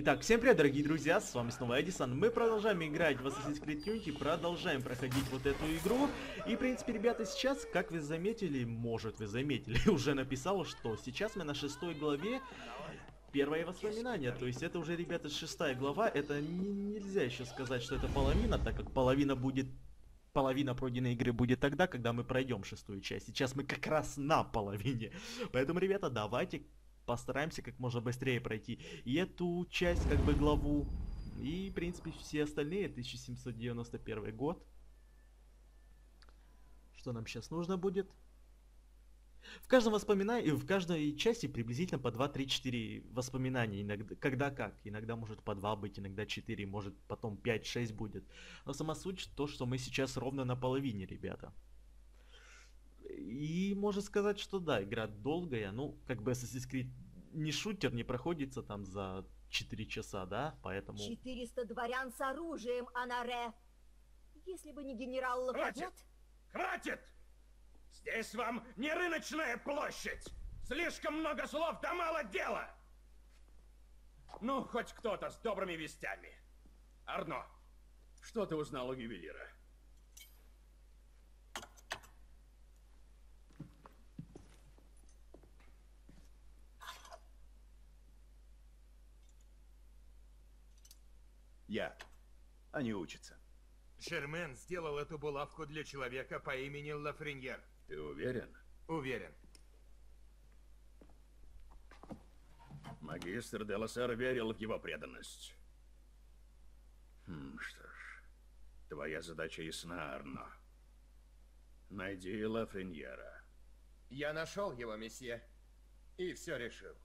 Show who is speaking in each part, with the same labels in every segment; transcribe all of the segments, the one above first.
Speaker 1: Итак, всем привет, дорогие друзья, с вами снова Эдисон. Мы продолжаем играть в Assassin's Creed Unity, продолжаем проходить вот эту игру. И, в принципе, ребята, сейчас, как вы заметили, может вы заметили, уже написал, что сейчас мы на шестой главе Первое воспоминание, то есть это уже, ребята, шестая глава, это не, нельзя еще сказать, что это половина, так как половина будет половина пройденной игры будет тогда, когда мы пройдем шестую часть. Сейчас мы как раз на половине. Поэтому, ребята, давайте постараемся как можно быстрее пройти и эту часть, как бы главу, и, в принципе, все остальные, 1791 год. Что нам сейчас нужно будет? В каждом воспоминании, в каждой части приблизительно по 2, 3, 4 воспоминания. Иногда, когда как. Иногда может по 2 быть, иногда 4, может потом 5, 6 будет. Но сама суть то, что мы сейчас ровно на половине, ребята. И можно сказать, что да, игра долгая. Ну, как бы Assassin's Creed не шутер, не проходится там за 4 часа, да, поэтому...
Speaker 2: 400 дворян с оружием, Анаре. Если бы не генерал Лафайет...
Speaker 3: Хватит! Хватит! Здесь вам не рыночная площадь! Слишком много слов, да мало дела! Ну, хоть кто-то с добрыми вестями. Арно, что ты узнал у ювелира?
Speaker 4: Я. Они учатся.
Speaker 5: Шермен сделал эту булавку для человека по имени Лафреньер.
Speaker 4: Ты уверен?
Speaker 5: Уверен.
Speaker 4: Магистр Деласер верил в его преданность. Хм, что ж, твоя задача ясна, Арно. Найди Лафреньера.
Speaker 5: Я нашел его, месье, и все решил.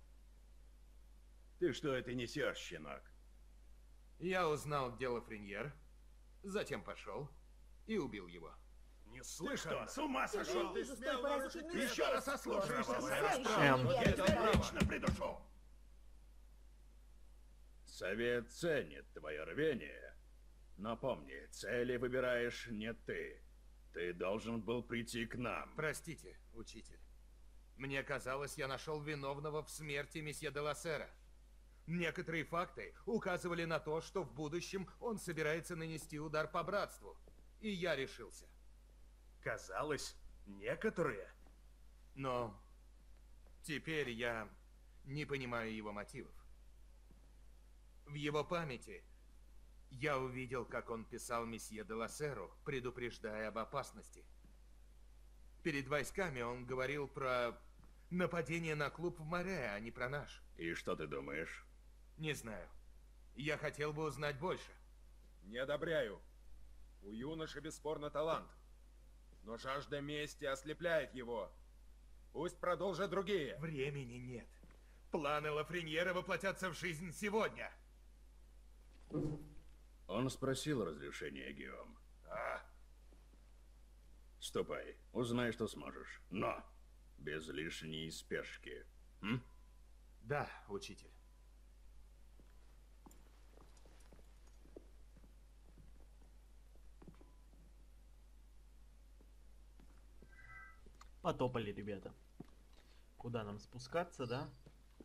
Speaker 4: Ты что это несешь, щенок?
Speaker 5: Я узнал, где Лафреньер, затем пошел и убил его.
Speaker 3: Не
Speaker 4: Ты
Speaker 3: слышно?
Speaker 4: что, с ума сошел?
Speaker 2: Ты столь поразительный
Speaker 4: Еще раз ослушаешься,
Speaker 1: Эм.
Speaker 4: я тебя лично придушу. Совет ценит твое рвение. Но помни, цели выбираешь не ты. Ты должен был прийти к нам.
Speaker 5: Простите, учитель. Мне казалось, я нашел виновного в смерти месье де Лассера. Некоторые факты указывали на то, что в будущем он собирается нанести удар по братству. И я решился.
Speaker 3: Казалось, некоторые.
Speaker 5: Но теперь я не понимаю его мотивов. В его памяти я увидел, как он писал месье де Лассеру, предупреждая об опасности. Перед войсками он говорил про нападение на клуб в море, а не про наш.
Speaker 4: И что ты думаешь?
Speaker 5: Не знаю. Я хотел бы узнать больше.
Speaker 6: Не одобряю. У юноши бесспорно талант. Но жажда мести ослепляет его. Пусть продолжат другие.
Speaker 5: Времени нет. Планы Лафреньера воплотятся в жизнь сегодня.
Speaker 4: Он спросил разрешения, Геом.
Speaker 3: А,
Speaker 4: Ступай, узнай, что сможешь. Но без лишней спешки. М?
Speaker 5: Да, учитель.
Speaker 1: Потопали, ребята. Куда нам спускаться, да?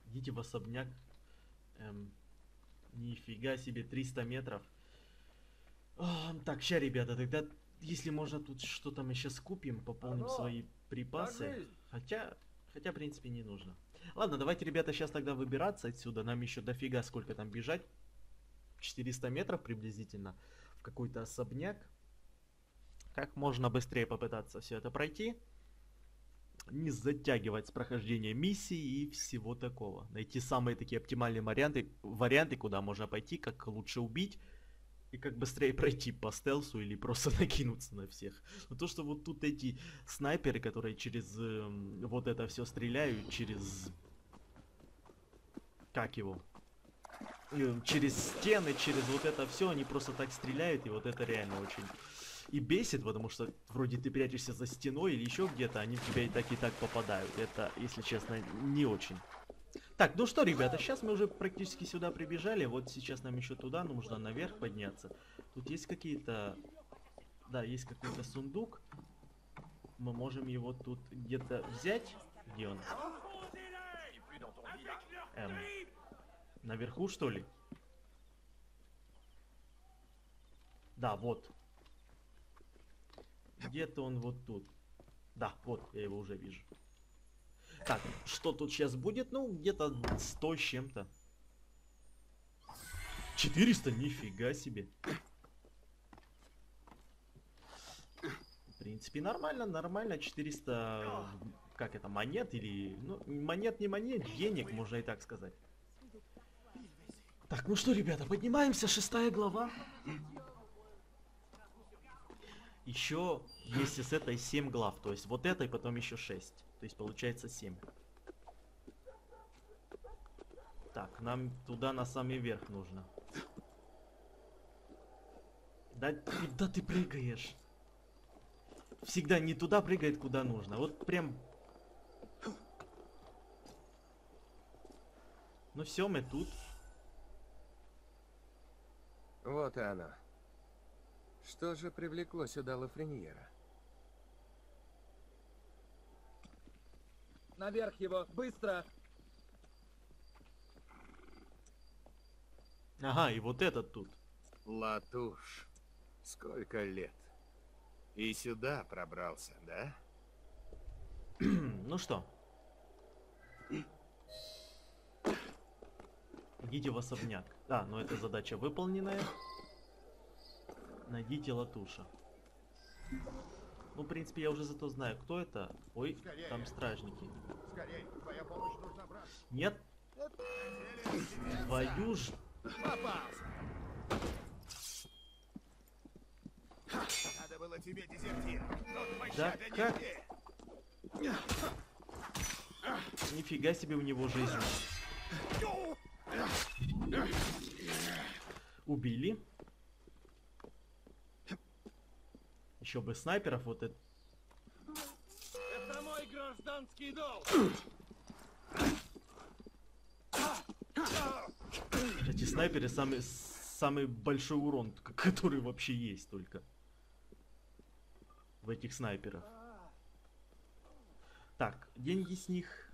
Speaker 1: Идите в особняк. Эм, нифига себе, 300 метров. А, так, ща, ребята, тогда, если можно, тут что там еще скупим, пополним
Speaker 6: Алло,
Speaker 1: свои припасы. Хотя, хотя, в принципе, не нужно. Ладно, давайте, ребята, сейчас тогда выбираться отсюда. Нам еще дофига сколько там бежать. 400 метров приблизительно. В какой-то особняк. Как можно быстрее попытаться все это пройти не затягивать с прохождения миссии и всего такого. Найти самые такие оптимальные варианты, варианты, куда можно пойти, как лучше убить и как быстрее пройти по стелсу или просто накинуться на всех. Но то, что вот тут эти снайперы, которые через эм, вот это все стреляют, через... Как его? Э, Через стены, через вот это все, они просто так стреляют, и вот это реально очень и бесит, потому что вроде ты прячешься за стеной или еще где-то, они в тебя и так и так попадают. Это, если честно, не очень. Так, ну что, ребята, сейчас мы уже практически сюда прибежали. Вот сейчас нам еще туда нужно наверх подняться. Тут есть какие-то... Да, есть какой-то сундук. Мы можем его тут где-то взять. Где он? Эм. Наверху, что ли? Да, вот. Где-то он вот тут. Да, вот, я его уже вижу. Так, что тут сейчас будет? Ну, где-то 100 с чем-то. 400? Нифига себе. В принципе, нормально, нормально. 400... Как это, монет или... Ну, монет не монет, денег, можно и так сказать. Так, ну что, ребята, поднимаемся, шестая глава. Еще вместе с этой 7 глав, то есть вот этой потом еще 6. То есть получается 7. Так, нам туда на самый верх нужно. Да куда ты прыгаешь? Всегда не туда прыгает, куда нужно. Вот прям... Ну все, мы тут.
Speaker 7: Вот и оно. Что же привлекло сюда Лафреньера?
Speaker 8: Наверх его, быстро!
Speaker 1: Ага, и вот этот тут.
Speaker 5: Латуш. Сколько лет? И сюда пробрался, да?
Speaker 1: Ну что? Идите в особняк. А, ну это задача выполненная. Найдите Латуша. Ну, в принципе, я уже зато знаю, кто это. Ой, там стражники. Нет? Твою ж...
Speaker 5: Надо было тебе дезертировать. Тут
Speaker 1: Да как?
Speaker 5: нигде.
Speaker 1: Нифига себе у него жизнь. Убили. Еще бы снайперов вот это.
Speaker 3: Это мой гражданский долг.
Speaker 1: Эти снайперы самый, самый большой урон, который вообще есть только. В этих снайперах. Так, деньги с них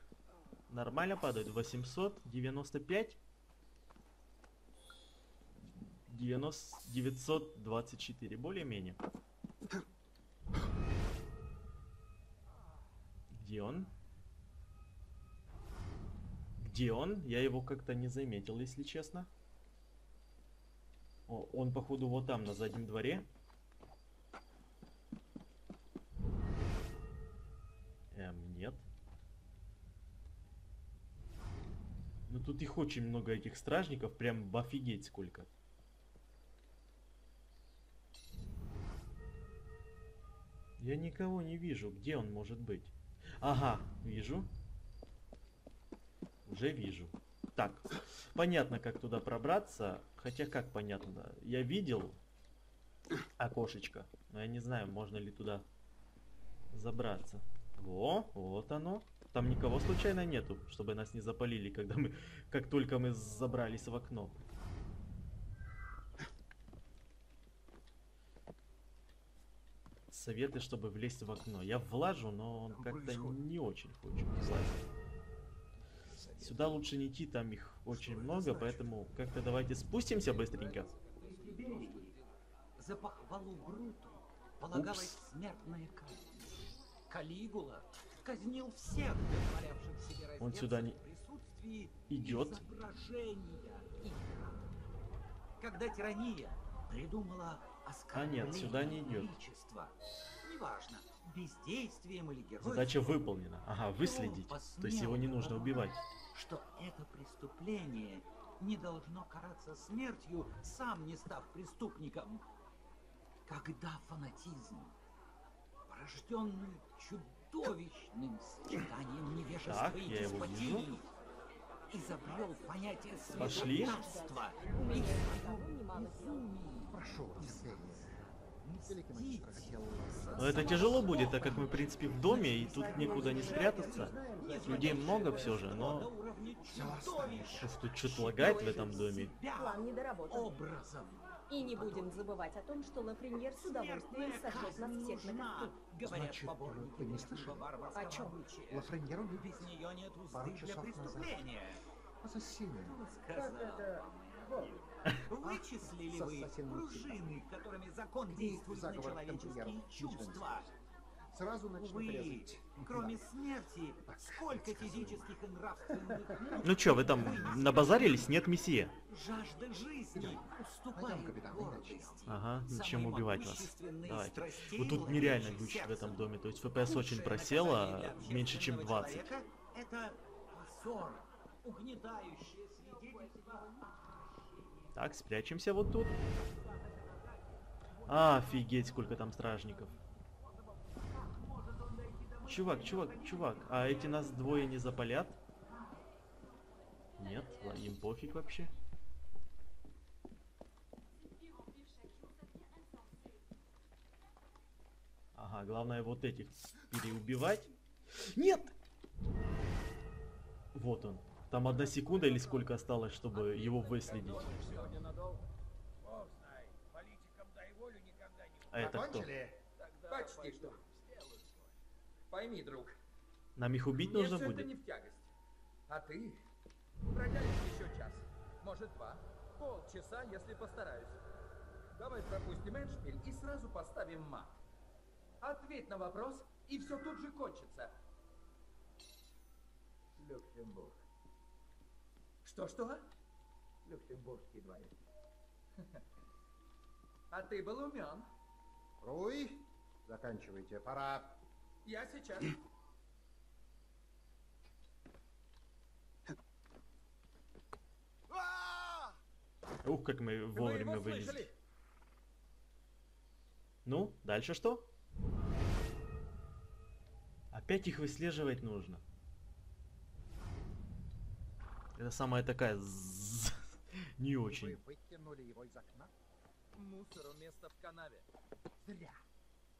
Speaker 1: нормально падают. 895. 90, 924, более-менее. Где он? Где он? Я его как-то не заметил, если честно. О, он, походу, вот там, на заднем дворе. Эм, нет. Ну тут их очень много, этих стражников, прям офигеть сколько. Я никого не вижу. Где он может быть? Ага, вижу. Уже вижу. Так, понятно, как туда пробраться. Хотя как понятно? Я видел окошечко, но я не знаю, можно ли туда забраться. Во, вот оно. Там никого случайно нету, чтобы нас не запалили, когда мы, как только мы забрались в окно. Советы, чтобы влезть в окно. Я влажу, но он как-то не очень хочет влазить. Сюда лучше не идти, там их очень много, поэтому как-то давайте спустимся быстренько.
Speaker 8: За похвалу Бруту полагалась смертная казнь. Калигула казнил всех, позволявших себе
Speaker 1: Он сюда не
Speaker 8: присутствии
Speaker 1: идет.
Speaker 8: Когда тирания придумала
Speaker 1: А нет, сюда не идет.
Speaker 8: неважно, бездействием или геройством,
Speaker 1: Задача выполнена. Ага, выследить. То есть его не нужно убивать.
Speaker 8: что это преступление не должно караться смертью, сам не став преступником. Когда фанатизм, порожденный чудовищным сочетанием невежества
Speaker 1: Так,
Speaker 8: и деспотии, изобрел понятие
Speaker 1: Пошли.
Speaker 8: святотатства и
Speaker 9: Прошу вас,
Speaker 8: Мстить
Speaker 1: Но это тяжело будет, так как мы, в принципе, в доме, и тут никуда не спрятаться. Людей много все же, но просто тут что-то лагает в этом доме.
Speaker 2: План недоработан.
Speaker 8: образом.
Speaker 2: И не будем забывать о том, что Лафреньер с удовольствием сожжет нас всех на косту.
Speaker 8: говорят
Speaker 9: Значит,
Speaker 8: поборники
Speaker 9: ты не
Speaker 8: древнего
Speaker 9: слышал?
Speaker 8: варварского
Speaker 2: О чем?
Speaker 9: Лафреньер убит
Speaker 8: Без нее нет узды для
Speaker 9: часов назад.
Speaker 8: преступления.
Speaker 9: ассасина.
Speaker 8: Сказал. Вычислили вы пружины, которыми закон действует на человеческие чувства.
Speaker 9: Сразу начну
Speaker 8: Вы,
Speaker 9: резать.
Speaker 8: кроме смерти, сколько физических и нравственных
Speaker 1: Ну чё, вы там набазарились? Нет, месье.
Speaker 8: жажда жизни уступает
Speaker 9: иначе.
Speaker 1: Ага, зачем убивать вас? Давайте. Вот тут нереально глючит в этом доме. То есть FPS очень
Speaker 8: для
Speaker 1: меньше чем
Speaker 8: общественного
Speaker 1: 20.
Speaker 8: человека — Это позор, свидетельство
Speaker 1: Так, спрячемся вот тут. А, офигеть, сколько там стражников. Чувак, чувак, чувак, а эти нас двое не запалят? Нет, им пофиг вообще. Ага, главное вот этих переубивать. Нет! Вот он. Там одна секунда или сколько осталось, чтобы его выследить. А это кто?
Speaker 10: Закончили? Почти что. Пойми, друг,
Speaker 1: Нам их убить
Speaker 10: мне
Speaker 1: нужно
Speaker 10: это
Speaker 1: будет?
Speaker 10: не в тягость. А ты протянешь еще час, может два, полчаса, если постараюсь. Давай пропустим Эндшпиль и сразу поставим мат. Ответь на вопрос, и все тут же кончится. Люксембург. Что-что? Люксембургский дворец. А ты был умен.
Speaker 9: Руй, заканчивайте, пора.
Speaker 10: Я сейчас.
Speaker 1: Ух, как мы вовремя вылезли. Ну, дальше что? Опять их выслеживать нужно. Это самая такая не
Speaker 9: Вы
Speaker 1: очень.
Speaker 9: выкинули его из окна?
Speaker 10: Мусору место в канаве.
Speaker 9: Зря.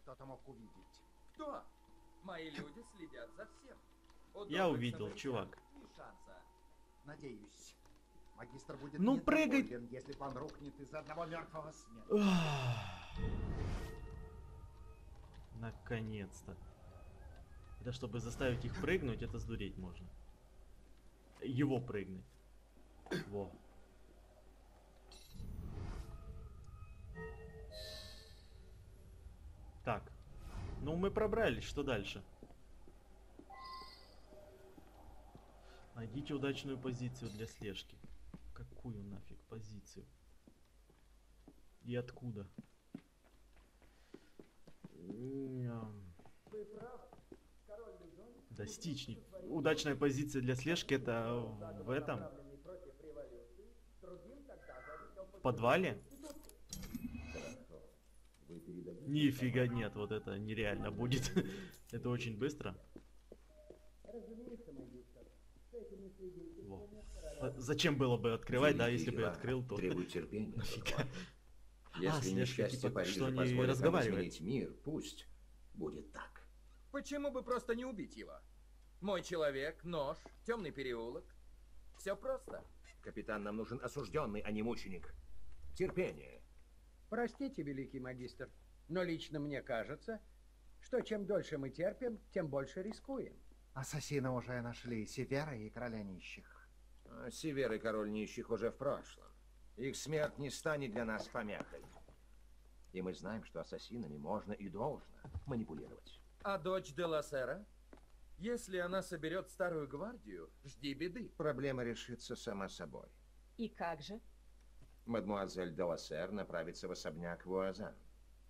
Speaker 9: Кто-то мог увидеть.
Speaker 10: Кто? Мои люди следят за всем. У
Speaker 1: Я увидел, чувак.
Speaker 9: Надеюсь. Магистр будет
Speaker 1: Ну, прыгай!
Speaker 9: если он рухнет из одного мертвого.
Speaker 1: Ах. Наконец-то. Это чтобы заставить их прыгнуть, это сдуреть можно. Его прыгнуть. Во. Так. Ну, мы пробрались, что дальше? Найдите удачную позицию для слежки. Какую нафиг позицию? И откуда? Ням. Достичь. Удачная позиция для слежки это в этом? В подвале? Нифига нет, вот это нереально будет. это очень быстро. Во. А Зачем было бы открывать, да, если бы я открыл, то...
Speaker 11: Требует терпения.
Speaker 1: Нафига.
Speaker 11: Барбар. Если
Speaker 1: слежка,
Speaker 11: несчастье
Speaker 1: типа, что они разговаривают.
Speaker 11: мир, пусть будет так.
Speaker 10: Почему бы просто не убить его? Мой человек, нож, темный переулок. Все просто.
Speaker 11: Капитан, нам нужен осужденный, а не мученик. Терпение.
Speaker 12: Простите, великий магистр, но лично мне кажется, что чем дольше мы терпим, тем больше рискуем.
Speaker 9: Ассасины уже нашли Севера и Короля Нищих.
Speaker 11: А Север и король нищих уже в прошлом. Их смерть не станет для нас помехой. И мы знаем, что ассасинами можно и должно манипулировать.
Speaker 10: А дочь де Лассера? Если она соберет старую гвардию, жди беды.
Speaker 11: Проблема решится сама собой.
Speaker 13: И как же?
Speaker 11: Мадмуазель де Лассер направится в особняк Вуазан.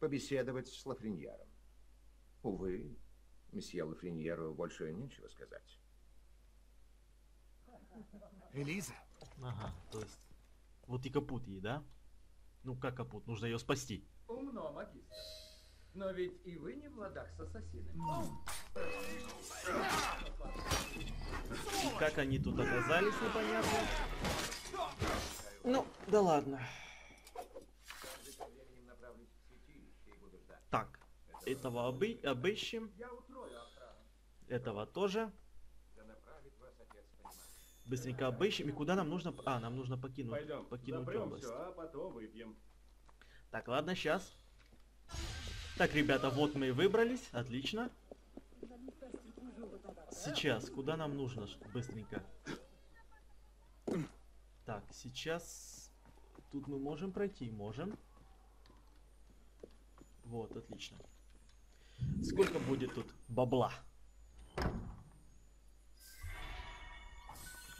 Speaker 11: Побеседовать с Лафреньером. Увы, месье Лафреньеру больше нечего сказать.
Speaker 9: Элиза?
Speaker 1: Ага, то есть... Вот и капут ей, да? Ну как капут? Нужно ее спасти.
Speaker 10: Умно, магистр. Но ведь и вы не в ладах с ассасинами.
Speaker 1: Как они тут оказались, непонятно. Ну, да ладно. Так, этого обы обыщем. Этого тоже. Быстренько обыщем. И куда нам нужно... А, нам нужно покинуть,
Speaker 4: Пойдем,
Speaker 1: покинуть
Speaker 4: запрем
Speaker 1: область.
Speaker 4: все, а потом выпьем.
Speaker 1: Так, ладно, сейчас. Так, ребята, вот мы и выбрались. Отлично. Сейчас, куда нам нужно быстренько? Так, сейчас... Тут мы можем пройти, можем. Вот, отлично. Сколько будет тут бабла?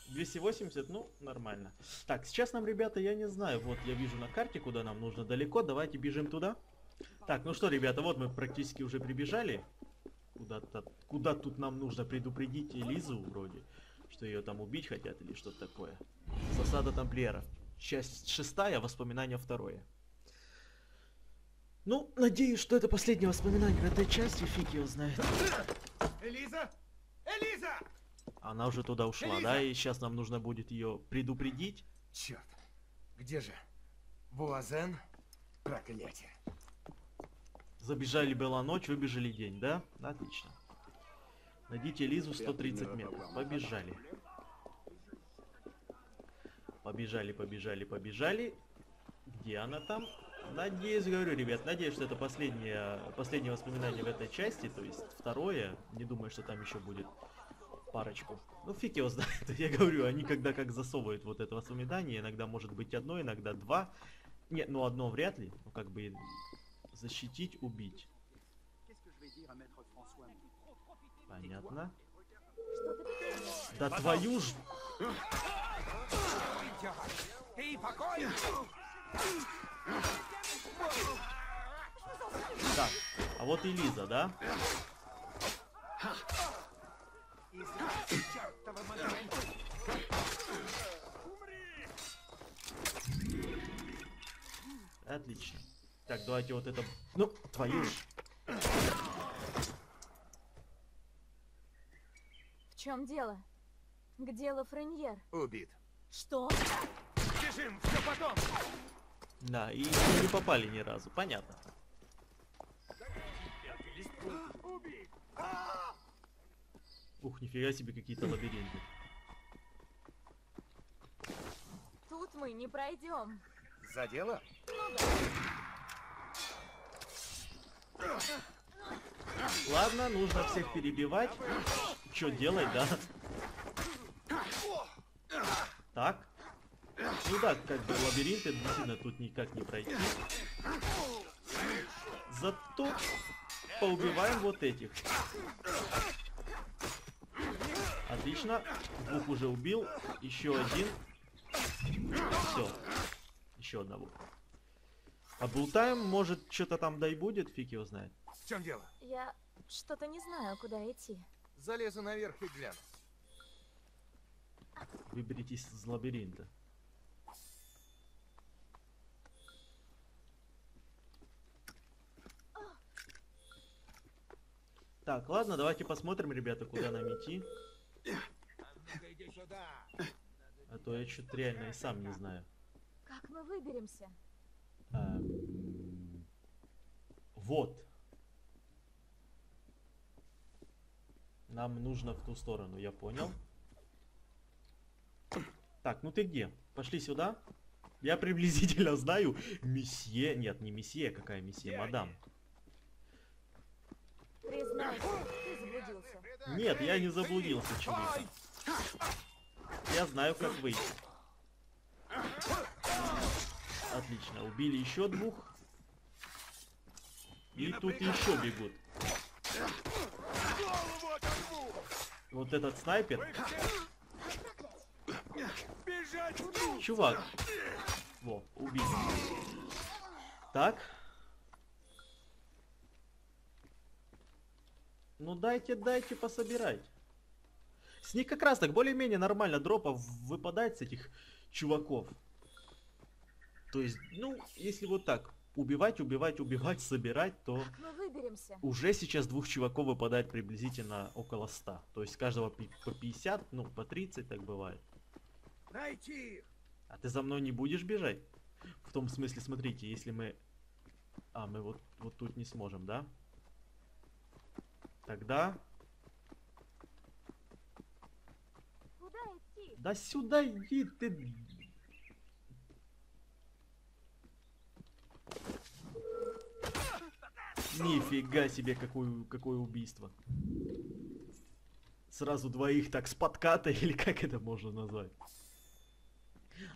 Speaker 1: 280, ну, нормально. Так, сейчас нам, ребята, я не знаю, вот я вижу на карте, куда нам нужно далеко, давайте бежим туда. Так, ну что, ребята, вот мы практически уже прибежали. Куда-то, куда тут нам нужно предупредить Элизу, вроде, что ее там убить хотят или что-то такое. Засада тамплиеров. Часть шестая, воспоминания второе. Ну, надеюсь, что это последнее воспоминание в этой части, фиг его знает.
Speaker 5: Элиза! Элиза!
Speaker 1: Она уже туда ушла, да? И сейчас нам нужно будет ее предупредить.
Speaker 5: Черт, где же? Буазен? Проклятие.
Speaker 1: Забежали была ночь, выбежали день, да? Отлично. Найдите Лизу 130 метров. Побежали. Побежали, побежали, побежали. Где она там? Надеюсь, говорю, ребят, надеюсь, что это последнее, последнее воспоминание в этой части, то есть второе. Не думаю, что там еще будет парочку. Ну, фиг его знает. Я говорю, они когда как засовывают вот это воспоминание, иногда может быть одно, иногда два. Нет, ну одно вряд ли. Ну, как бы защитить, убить. Понятно. Да твою ж... Так, а вот и Лиза, да? Отлично. Так, давайте вот это... Ну, твою ж...
Speaker 13: В чем дело? Где Лафреньер?
Speaker 5: Убит.
Speaker 13: Что?
Speaker 5: Бежим, все потом!
Speaker 1: Да, и не попали ни разу, понятно. Ух, нифига себе какие-то лабиринты.
Speaker 13: Тут мы не пройдем.
Speaker 5: За дело?
Speaker 1: Ладно, нужно всех перебивать. Что делать, да? Так. Ну да, как бы лабиринты действительно тут никак не пройти. Зато поубиваем вот этих. Отлично. Двух уже убил. Еще один. Все. Еще одного. Облутаем, может, что-то там дай будет, фиг его знает.
Speaker 5: В чем дело?
Speaker 13: Я что-то не знаю, куда идти.
Speaker 5: Залезу наверх и гляну.
Speaker 1: Выберитесь из лабиринта. Так, ладно, давайте посмотрим, ребята, куда нам идти. А то я что-то реально и сам не знаю.
Speaker 13: Как мы выберемся?
Speaker 1: А, вот. Нам нужно в ту сторону, я понял. Так, ну ты где? Пошли сюда. Я приблизительно знаю месье... Нет, не месье, какая месье, мадам.
Speaker 13: Признайся, ты заблудился.
Speaker 1: Нет, я не заблудился, чувак. Я знаю, как выйти. Отлично, убили еще двух. И тут еще бегут. Вот этот снайпер. Чувак. Во, убил. Так. Ну дайте, дайте пособирать. С них как раз так более-менее нормально дропов выпадает с этих чуваков. То есть, ну, если вот так, убивать, убивать, убивать, собирать, то
Speaker 13: выберемся?
Speaker 1: уже сейчас двух чуваков выпадает приблизительно около 100. То есть каждого по 50, ну, по 30 так бывает.
Speaker 5: Найти их!
Speaker 1: А ты за мной не будешь бежать? В том смысле, смотрите, если мы... А, мы вот, вот тут не сможем, да? Тогда...
Speaker 13: Куда идти?
Speaker 1: Да сюда иди ты... Нифига себе, какое, какое убийство. Сразу двоих так с подката, или как это можно назвать?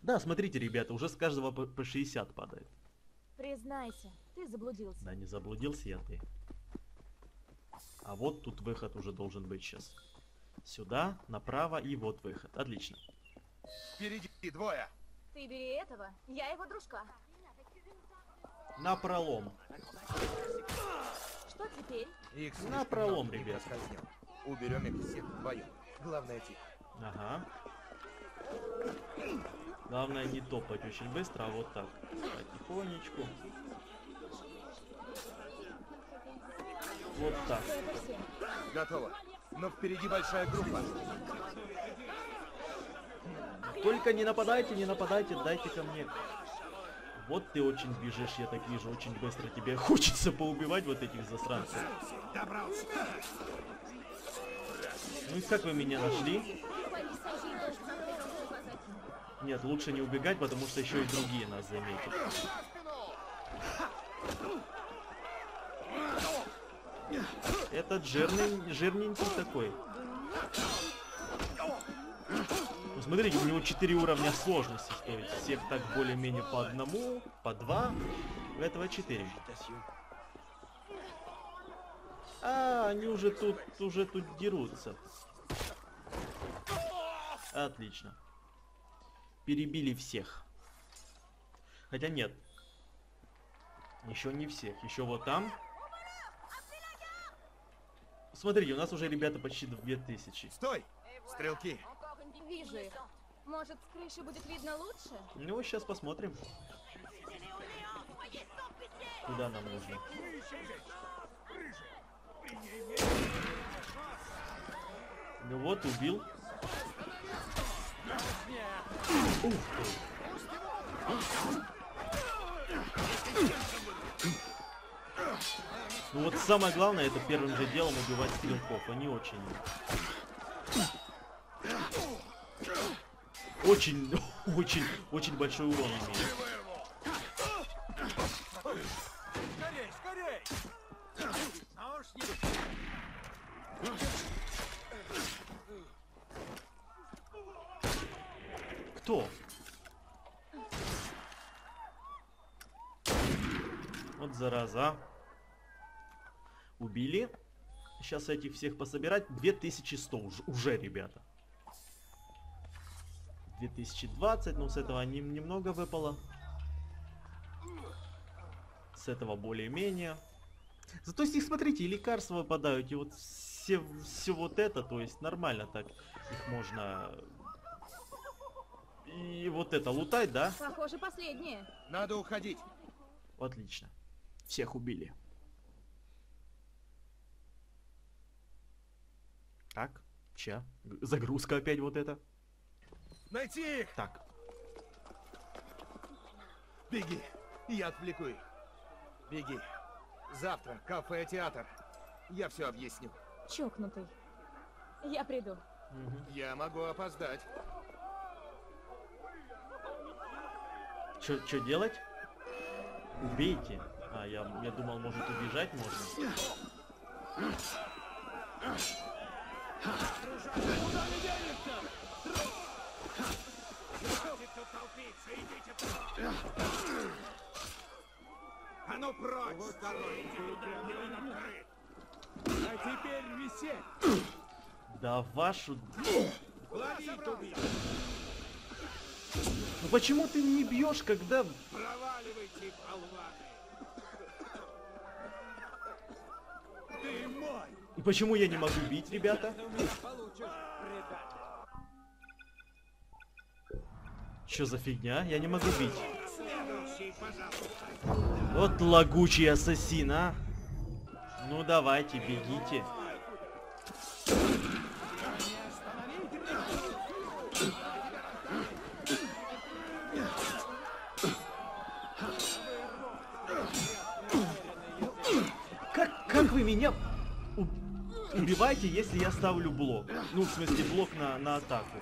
Speaker 1: Да, смотрите, ребята, уже с каждого по, по 60 падает.
Speaker 13: Признайся, ты заблудился.
Speaker 1: Да, не заблудился я ты. А вот тут выход уже должен быть сейчас. Сюда, направо и вот выход. Отлично.
Speaker 5: Впереди двое.
Speaker 13: Ты бери этого, я его дружка.
Speaker 1: На пролом.
Speaker 13: Что теперь?
Speaker 5: Их
Speaker 1: На пролом, ребят.
Speaker 5: скользнем. Уберем их всех вдвоем. Главное тихо.
Speaker 1: Ага. Главное не топать очень быстро, а вот так. Потихонечку. Вот так.
Speaker 5: Готово. Но впереди большая группа.
Speaker 1: Только не нападайте, не нападайте, дайте ко мне. Вот ты очень бежишь, я так вижу, очень быстро тебе хочется поубивать вот этих засранцев. Ну и как вы меня нашли? Нет, лучше не убегать, потому что еще и другие нас заметят. Этот жирный, жирненький такой. Ну, смотрите, у него 4 уровня сложности, то есть всех так более-менее по одному, по два, у этого 4. А, они уже тут, уже тут дерутся. Отлично. Перебили всех. Хотя нет. Еще не всех. Еще вот там. Смотрите, у нас уже ребята почти 2000.
Speaker 5: Стой! Стрелки!
Speaker 13: Вижу их. Может, с крыши будет видно лучше?
Speaker 1: Ну, сейчас посмотрим. Куда нам нужно? Ну вот, убил. Ну вот самое главное, это первым же делом убивать стрелков. Они очень... Очень, очень, очень большой урон имеют.
Speaker 10: Скорей, скорей!
Speaker 1: Кто? Вот зараза. Убили. Сейчас этих всех пособирать. 2100 уже, уже ребята. 2020, ну с этого нем- немного выпало. С этого более-менее. Зато с них, смотрите, и лекарства выпадают, и вот все, все вот это, то есть нормально так их можно... И вот это лутать, да?
Speaker 13: Похоже, последнее.
Speaker 5: Надо уходить.
Speaker 1: Отлично. Всех убили. Так, ча. Загрузка опять вот это.
Speaker 5: Найти их!
Speaker 1: Так,
Speaker 5: Беги, я отвлеку их. Беги. Завтра кафе-театр. Я все объясню.
Speaker 13: Чокнутый. Я приду.
Speaker 5: Я могу опоздать.
Speaker 1: что делать? Убейте. А, я, я думал, может убежать можно.
Speaker 3: А ну прочь, А теперь висеть!
Speaker 1: Да вашу...
Speaker 3: Убить!
Speaker 1: Ну почему ты не бьешь, когда...
Speaker 3: Проваливайте, болваны! Ты мой!
Speaker 1: И почему я не могу бить, ребята?
Speaker 3: Получишь, предатель!
Speaker 1: Что за фигня? Я не могу бить. Вот лагучий ассасин, а. Ну давайте, бегите. Как, как вы меня убиваете, если я ставлю блок? Ну, в смысле, блок на, на атаку.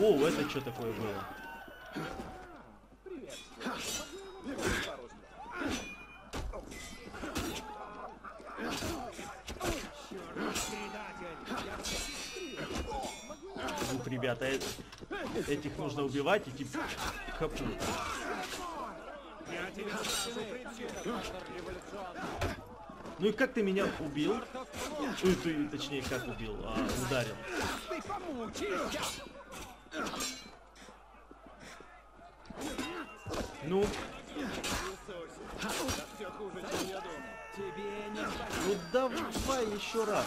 Speaker 1: О, это что такое было? Ух ребята, э- этих нужно убивать и типа хапу. Ну и как ты меня убил? Ой, ты, точнее, как убил? А, ударил. Ну, ну давай еще раз.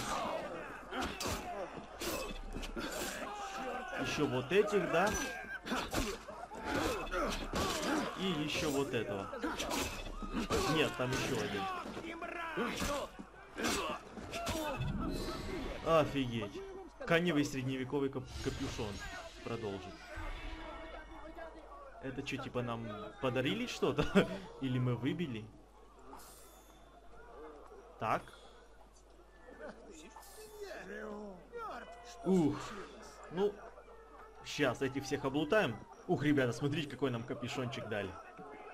Speaker 1: Еще вот этих, да? И еще вот этого. Нет, там еще один. Офигеть. Тканевый средневековый кап- капюшон. Продолжит. Это что, типа нам подарили что-то? Или мы выбили? Так. Ух. Ну, сейчас этих всех облутаем. Ух, ребята, смотрите, какой нам капюшончик дали.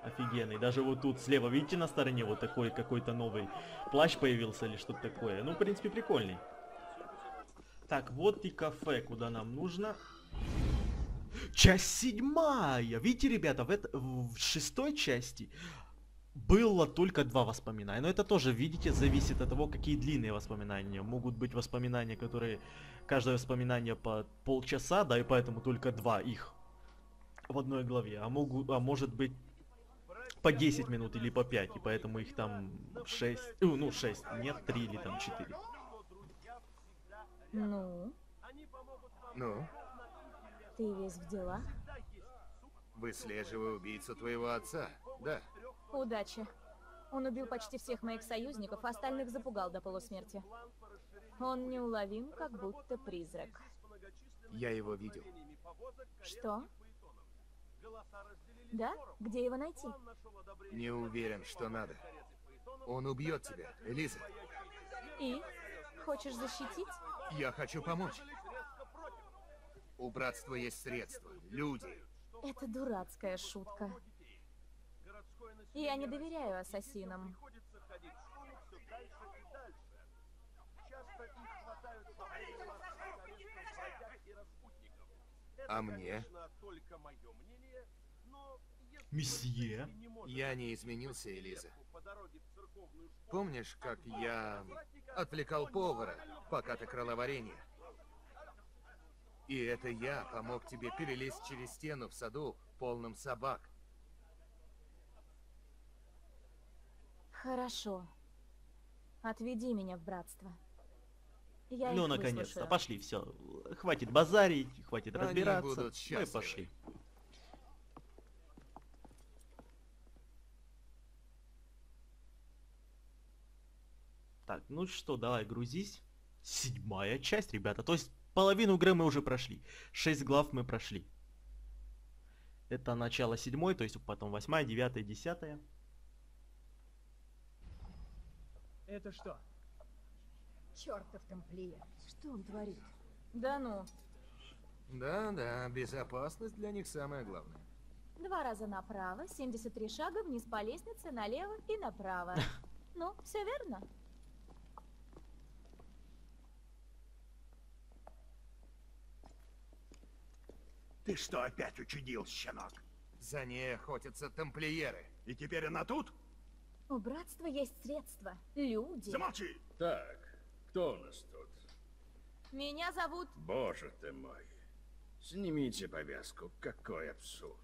Speaker 1: Офигенный. Даже вот тут слева, видите, на стороне вот такой какой-то новый плащ появился или что-то такое. Ну, в принципе, прикольный. Так, вот и кафе, куда нам нужно. Часть седьмая! Видите, ребята, в, это- в шестой части было только два воспоминания. Но это тоже, видите, зависит от того, какие длинные воспоминания. Могут быть воспоминания, которые... Каждое воспоминание по полчаса, да, и поэтому только два их в одной главе. А, могут, а может быть по 10 минут или по 5, и поэтому их там 6, ну 6, нет, 3 или там 4.
Speaker 13: Ну,
Speaker 5: Ну,
Speaker 13: ты весь в делах?
Speaker 5: выслеживаю убийцу твоего отца. Да.
Speaker 13: Удачи. Он убил почти всех моих союзников, а остальных запугал до полусмерти. Он неуловим, как будто призрак.
Speaker 5: Я его видел.
Speaker 13: Что? Да? Где его найти?
Speaker 5: Не уверен, что надо. Он убьет тебя, Элиза.
Speaker 13: И? Хочешь защитить?
Speaker 5: Я хочу помочь. У братства есть средства, люди.
Speaker 13: Это дурацкая шутка. Я не доверяю ассасинам.
Speaker 5: А мне?
Speaker 1: Месье?
Speaker 5: Я не изменился, Элиза. Помнишь, как я отвлекал повара, пока ты крала варенье? И это я помог тебе перелезть через стену в саду, полном собак.
Speaker 13: Хорошо. Отведи меня в братство. Я
Speaker 1: ну, наконец-то, пошли, все. Хватит базарить, хватит
Speaker 5: Они
Speaker 1: разбираться. Мы пошли. Так, ну что, давай, грузись. Седьмая часть, ребята. То есть половину игры мы уже прошли. Шесть глав мы прошли. Это начало седьмой, то есть потом восьмая, девятая, десятая.
Speaker 14: Это что?
Speaker 2: Чертов тамплиер.
Speaker 13: Что он творит? Да ну,
Speaker 5: Да-да, безопасность для них самое главное.
Speaker 13: два раза направо, 73 шага вниз по лестнице, налево и направо. Ну, все верно?
Speaker 3: Ты что опять учудил, щенок?
Speaker 5: За ней охотятся тамплиеры.
Speaker 3: И теперь она тут?
Speaker 13: У братства есть средства. Люди.
Speaker 3: Замолчи!
Speaker 4: Так, кто у нас тут?
Speaker 13: Меня зовут...
Speaker 4: Боже ты мой. Снимите повязку, какой абсурд.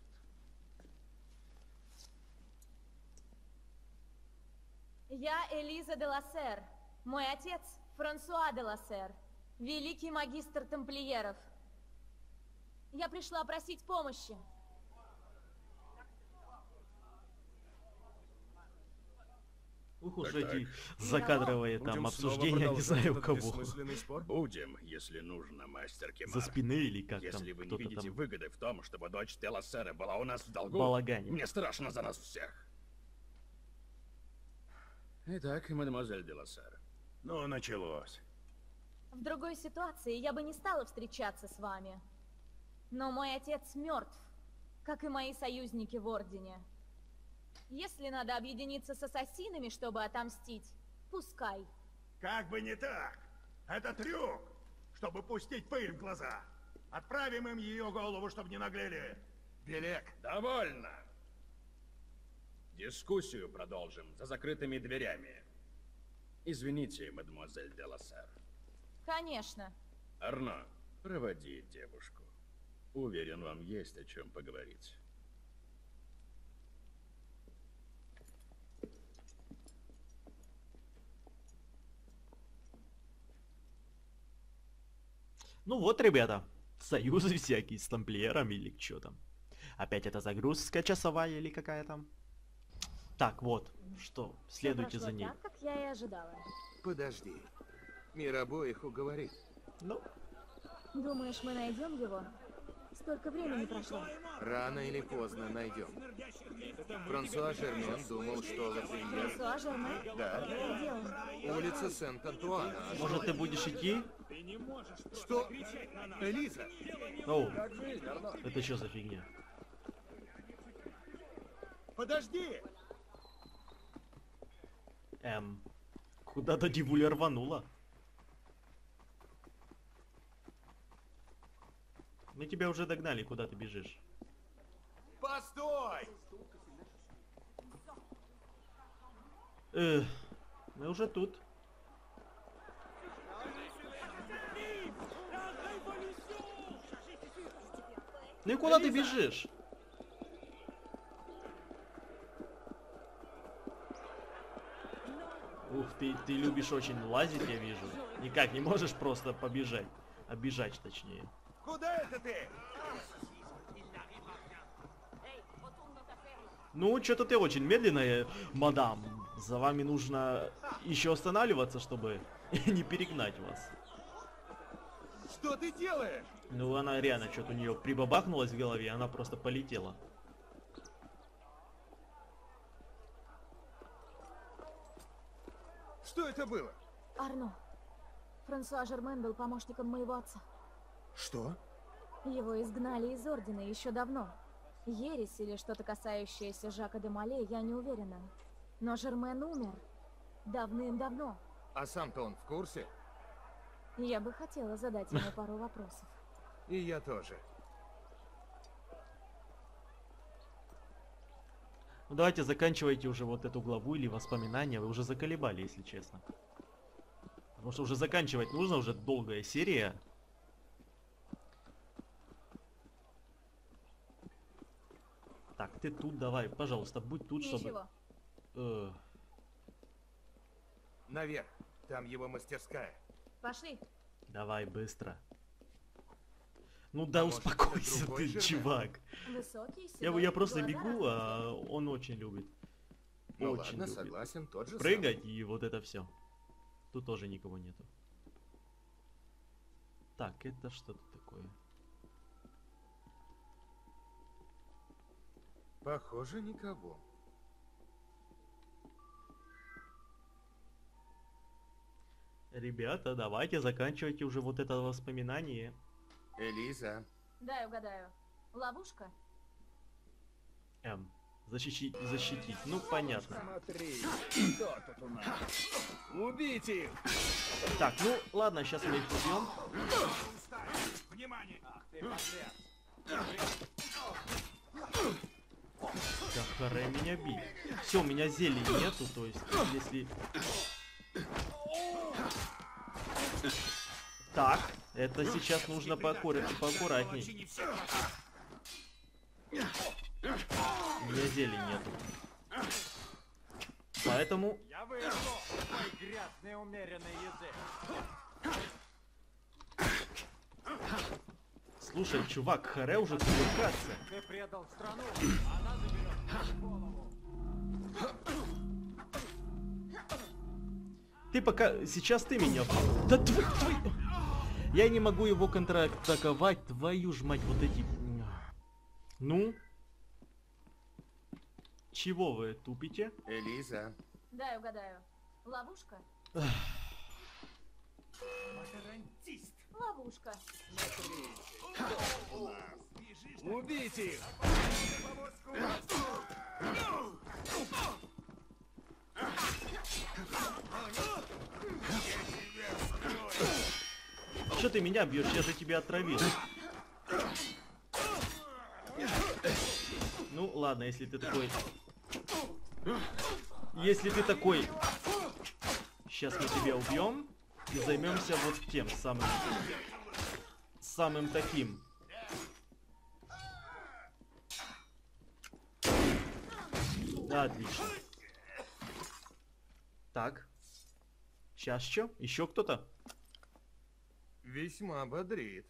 Speaker 13: Я Элиза де Лассер. Мой отец Франсуа де Лассер. Великий магистр тамплиеров. Я пришла просить помощи.
Speaker 1: Ух уж
Speaker 4: Так,
Speaker 1: эти
Speaker 4: так.
Speaker 1: закадровые там
Speaker 4: Будем
Speaker 1: обсуждения, не знаю кого.
Speaker 4: Будем, если нужно, мастер Кемар.
Speaker 1: За спины или как там,
Speaker 4: Если вы не
Speaker 1: кто-то
Speaker 4: видите
Speaker 1: там.
Speaker 4: выгоды в том, чтобы дочь Телосера была у нас в долгу,
Speaker 1: Балаганит.
Speaker 4: мне страшно за нас всех. Итак, мадемуазель Делассер.
Speaker 3: Ну, началось.
Speaker 13: В другой ситуации я бы не стала встречаться с вами. Но мой отец мертв, как и мои союзники в Ордене. Если надо объединиться с ассасинами, чтобы отомстить, пускай.
Speaker 3: Как бы не так. Это трюк, чтобы пустить пыль в глаза. Отправим им ее голову, чтобы не наглели.
Speaker 5: Белек.
Speaker 4: Довольно. Дискуссию продолжим за закрытыми дверями. Извините, мадемуазель де Лассер.
Speaker 13: Конечно.
Speaker 4: Арно, проводи девушку. Уверен, вам есть о чем поговорить.
Speaker 1: Ну вот, ребята, союзы всякие с тамплиерами или что там. Опять эта загрузка часовая или какая там. Так, вот, что, следуйте за ней.
Speaker 13: так, как я и ожидала.
Speaker 5: Подожди. Мир обоих уговорит.
Speaker 1: Ну?
Speaker 13: Думаешь, мы найдем его? Столько времени прошло.
Speaker 5: Рано или поздно найдем. Франсуа Жермен думал, что Лафреньер...
Speaker 13: Франсуа Жермен?
Speaker 5: Да.
Speaker 13: Где он?
Speaker 5: Улица Сент-Антуана.
Speaker 1: Может, ты будешь идти?
Speaker 5: Что? Элиза?
Speaker 1: Оу, это что за фигня?
Speaker 3: Подожди!
Speaker 1: Эм, куда-то дивуля рванула. Мы тебя уже догнали, куда ты бежишь.
Speaker 3: Постой!
Speaker 1: Эх, мы уже тут. Ну и куда ты бежишь? Ух ты, ты любишь очень лазить, я вижу. Никак не можешь просто побежать. Оббежать, точнее.
Speaker 3: Куда это ты?
Speaker 1: Ну, что-то ты очень медленная, мадам. За вами нужно еще останавливаться, чтобы не перегнать вас.
Speaker 3: Что ты делаешь?
Speaker 1: Ну, она реально что-то у нее прибабахнулось в голове, она просто полетела.
Speaker 5: Что это было?
Speaker 13: Арно. Франсуа Жермен был помощником моего отца.
Speaker 5: Что?
Speaker 13: Его изгнали из Ордена еще давно. Ересь или что-то касающееся Жака де Мале, я не уверена. Но Жермен умер. Давным-давно.
Speaker 5: А сам-то он в курсе?
Speaker 13: Я бы хотела задать ему пару вопросов.
Speaker 5: И я тоже.
Speaker 1: Ну, давайте заканчивайте уже вот эту главу или воспоминания. Вы уже заколебали, если честно. Потому что уже заканчивать нужно, уже долгая серия. Так, ты тут давай, пожалуйста, будь тут, чтобы...
Speaker 13: Ничего.
Speaker 1: Э,
Speaker 5: Наверх. Там его мастерская.
Speaker 13: Пошли.
Speaker 1: давай, быстро. Ну да,
Speaker 5: может,
Speaker 1: успокойся ты,
Speaker 5: Жермен?
Speaker 1: чувак.
Speaker 13: Высокий,
Speaker 1: Я,
Speaker 13: седой,
Speaker 1: я просто
Speaker 13: глаза
Speaker 1: бегу, а он очень любит.
Speaker 5: Ну
Speaker 1: очень
Speaker 5: ладно,
Speaker 1: любит.
Speaker 5: согласен, тот же
Speaker 1: Прыгать и вот это все. Тут тоже никого нету. Так, это что тут такое?
Speaker 5: Похоже, никого.
Speaker 1: Ребята, давайте заканчивайте уже вот это воспоминание.
Speaker 5: Элиза.
Speaker 13: Дай угадаю. Ловушка?
Speaker 1: М. Защитить, защитить. Ну, понятно.
Speaker 3: Смотри, кто тут у нас? Убить их!
Speaker 1: Так, ну, ладно, сейчас мы их убьем.
Speaker 3: Внимание! Ах ты
Speaker 1: харе меня бить. Все, у меня зелий нету, то есть, если... Так, это сейчас нужно поаккура- поаккуратней. У меня зелий нету. Поэтому...
Speaker 3: Я выжгу твой грязный умеренный язык!
Speaker 1: Слушай, чувак, харе уже привлекаться.
Speaker 3: Ты предал страну, она заберет!
Speaker 1: Ты пока... Сейчас ты меня... Да твой... твой... Я не могу его контратаковать, твою ж мать, вот эти... Ну? Чего вы тупите?
Speaker 5: Элиза.
Speaker 13: Дай угадаю. Ловушка? Ловушка.
Speaker 3: Убейте их!
Speaker 1: Что ты меня бьешь? Я же тебя отравил. Ну ладно, если ты такой... Если ты такой... Сейчас мы тебя убьем и займемся вот тем самым... Самым таким. Отлично. Так. Сейчас что? Еще кто-то?
Speaker 5: Весьма бодрит.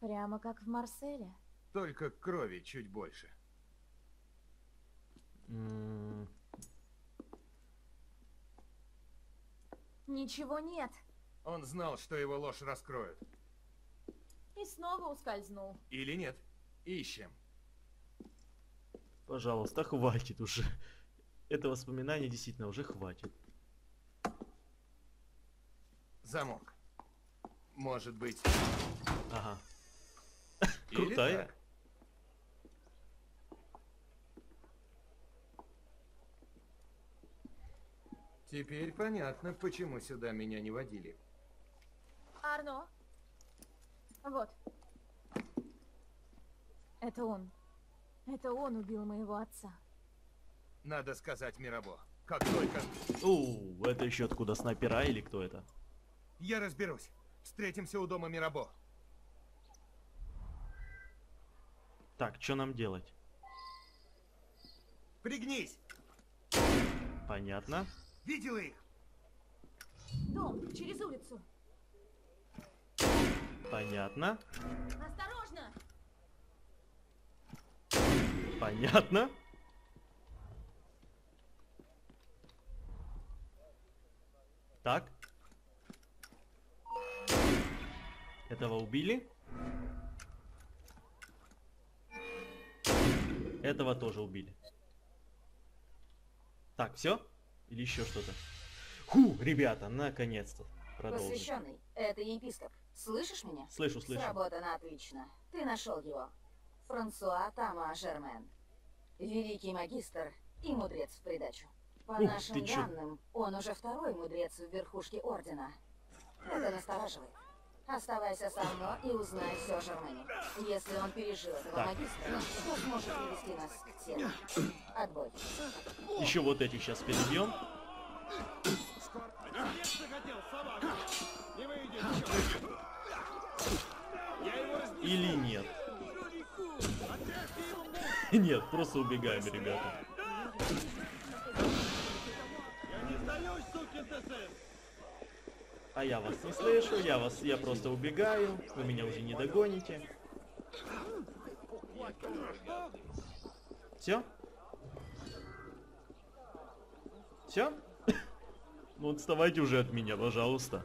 Speaker 13: Прямо как в Марселе.
Speaker 5: Только крови чуть больше.
Speaker 1: М,
Speaker 13: Ничего нет.
Speaker 5: Он знал, что его ложь раскроют.
Speaker 13: И снова ускользнул.
Speaker 5: Или нет? Ищем.
Speaker 1: Пожалуйста, хватит уже. Это воспоминание действительно уже хватит.
Speaker 5: Замок. Может быть...
Speaker 1: Ага.
Speaker 5: Или
Speaker 1: Крутая.
Speaker 5: так. Теперь понятно, почему сюда меня не водили.
Speaker 13: Арно. Вот. Это он. Это он убил моего отца.
Speaker 5: Надо сказать Мирабо. Как только...
Speaker 1: У, это еще откуда снайпера или кто это?
Speaker 5: Я разберусь. Встретимся у дома Мирабо.
Speaker 1: Так, что нам делать?
Speaker 5: Пригнись!
Speaker 1: Понятно.
Speaker 5: Видела их?
Speaker 13: Дом, через улицу.
Speaker 1: Понятно.
Speaker 13: Осторожно!
Speaker 1: Понятно. Так. Этого убили. Этого тоже убили. Так, все? Или еще что-то? Ху, ребята, наконец-то. Продолжим.
Speaker 15: Посвященный, это епископ. Слышишь меня?
Speaker 1: Слышу, слышу.
Speaker 15: Сработано отлично. Ты нашел его. Франсуа Тама Жермен. Великий магистр и мудрец в придачу. По
Speaker 1: Ух
Speaker 15: нашим
Speaker 1: ты чё.
Speaker 15: данным, он уже второй мудрец в верхушке ордена. Это настораживает. Оставайся со мной и узнай все о Жермене. Если он пережил этого
Speaker 1: Так.
Speaker 15: магистра, то сможет привести нас к цели. Отбой.
Speaker 1: Еще вот этих сейчас перебьем. Или нет? Нет, просто убегаем, ребята. А я вас не слышу, я вас, я просто убегаю, вы меня уже не догоните. Все? Все? Ну отставайте уже от меня, пожалуйста.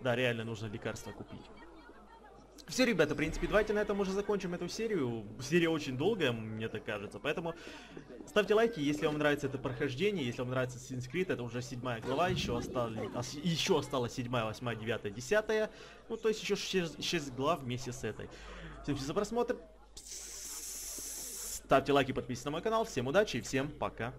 Speaker 1: Да, реально нужно лекарство купить. Все, ребята, в принципе, давайте на этом уже закончим эту серию. Серия очень долгая, мне так кажется. Поэтому ставьте лайки, если вам нравится это прохождение, если вам нравится Assassin's Creed, это уже седьмая глава, еще осталось, ос- еще осталось седьмая, восьмая, девятая, десятая. Ну, то есть еще 6, глав вместе с этой. Всем спасибо за просмотр. Ставьте лайки, подписывайтесь на мой канал. Всем удачи и всем пока.